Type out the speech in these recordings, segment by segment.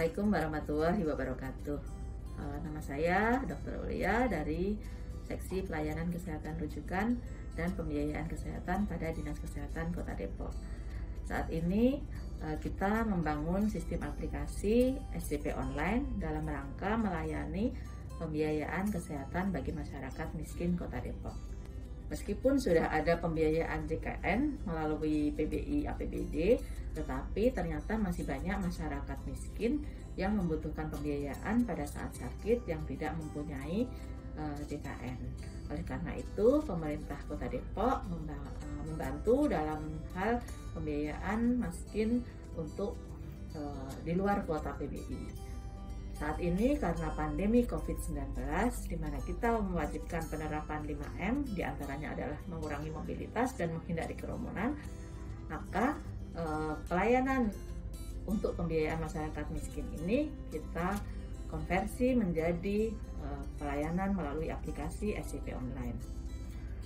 Assalamualaikum warahmatullahi wabarakatuh. Uh, nama saya Dr. Ulia dari Seksi Pelayanan Kesehatan Rujukan dan Pembiayaan Kesehatan pada Dinas Kesehatan Kota Depok. Saat ini uh, kita membangun sistem aplikasi SCP online dalam rangka melayani pembiayaan kesehatan bagi masyarakat miskin Kota Depok. Meskipun sudah ada pembiayaan JKN melalui PBI APBD, tetapi ternyata masih banyak masyarakat miskin yang membutuhkan pembiayaan pada saat sakit yang tidak mempunyai eh, JKN. Oleh karena itu, pemerintah Kota Depok eh, membantu dalam hal pembiayaan miskin untuk uh, di luar kuota PBI. Saat ini karena pandemi COVID-19, di mana kita mewajibkan penerapan 5M, di antaranya adalah mengurangi mobilitas dan menghindari kerumunan, maka eh, pelayanan untuk pembiayaan masyarakat miskin ini kita konversi menjadi eh, pelayanan melalui aplikasi SCP Online.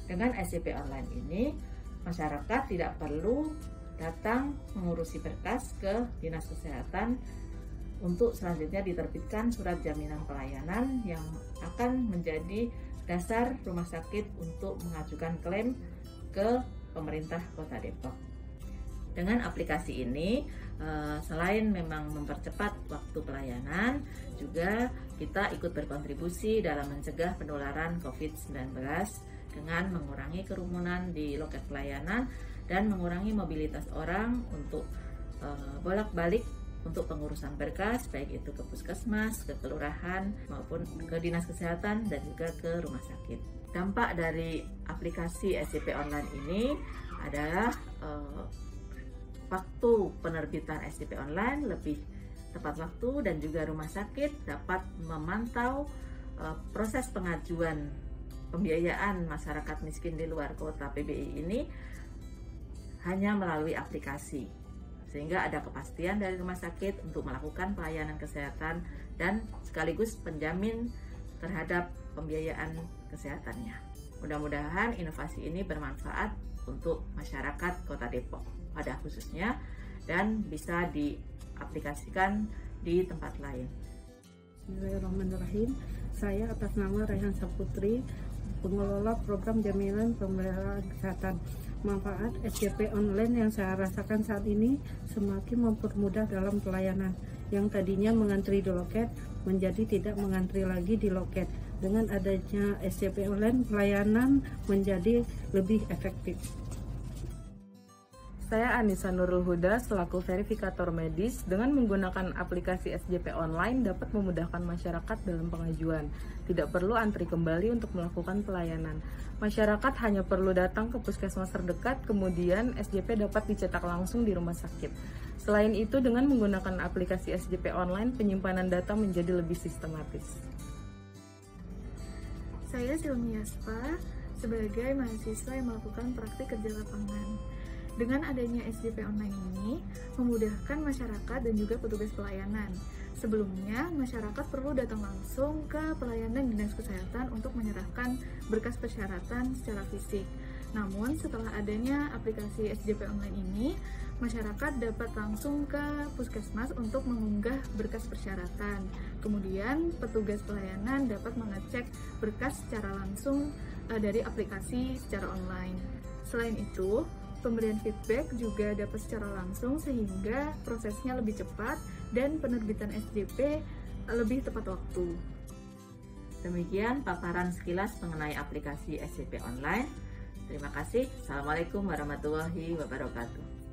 Dengan SCP Online ini, masyarakat tidak perlu datang mengurusi berkas ke Dinas Kesehatan untuk selanjutnya diterbitkan surat jaminan pelayanan yang akan menjadi dasar rumah sakit untuk mengajukan klaim ke pemerintah Kota Depok. Dengan aplikasi ini, eh, selain memang mempercepat waktu pelayanan, juga kita ikut berkontribusi dalam mencegah penularan COVID-19 dengan mengurangi kerumunan di loket pelayanan dan mengurangi mobilitas orang untuk eh, bolak-balik untuk pengurusan berkas baik itu ke puskesmas, ke kelurahan maupun ke dinas kesehatan dan juga ke rumah sakit. Dampak dari aplikasi SCP online ini adalah uh, waktu penerbitan SCP online lebih tepat waktu dan juga rumah sakit dapat memantau uh, proses pengajuan pembiayaan masyarakat miskin di luar kota PBI ini hanya melalui aplikasi sehingga ada kepastian dari rumah sakit untuk melakukan pelayanan kesehatan dan sekaligus penjamin terhadap pembiayaan kesehatannya. Mudah-mudahan inovasi ini bermanfaat untuk masyarakat Kota Depok pada khususnya dan bisa diaplikasikan di tempat lain. Bismillahirrahmanirrahim. Saya atas nama Rehan Saputri, pengelola program jaminan pembayaran kesehatan manfaat SJP online yang saya rasakan saat ini semakin mempermudah dalam pelayanan yang tadinya mengantri di loket menjadi tidak mengantri lagi di loket. Dengan adanya SJP online, pelayanan menjadi lebih efektif. Saya Anissa Nurul Huda selaku verifikator medis dengan menggunakan aplikasi SJP online dapat memudahkan masyarakat dalam pengajuan. Tidak perlu antri kembali untuk melakukan pelayanan. Masyarakat hanya perlu datang ke puskesmas terdekat, kemudian SJP dapat dicetak langsung di rumah sakit. Selain itu, dengan menggunakan aplikasi SJP online, penyimpanan data menjadi lebih sistematis. Saya Silmi Yaspa, sebagai mahasiswa yang melakukan praktik kerja lapangan. Dengan adanya SJP online ini, memudahkan masyarakat dan juga petugas pelayanan. Sebelumnya, masyarakat perlu datang langsung ke pelayanan Dinas Kesehatan untuk menyerahkan berkas persyaratan secara fisik. Namun, setelah adanya aplikasi SJP online ini, masyarakat dapat langsung ke puskesmas untuk mengunggah berkas persyaratan. Kemudian, petugas pelayanan dapat mengecek berkas secara langsung eh, dari aplikasi secara online. Selain itu, Pemberian feedback juga dapat secara langsung sehingga prosesnya lebih cepat dan penerbitan SJP lebih tepat waktu. Demikian paparan sekilas mengenai aplikasi SJP online. Terima kasih. Assalamualaikum warahmatullahi wabarakatuh.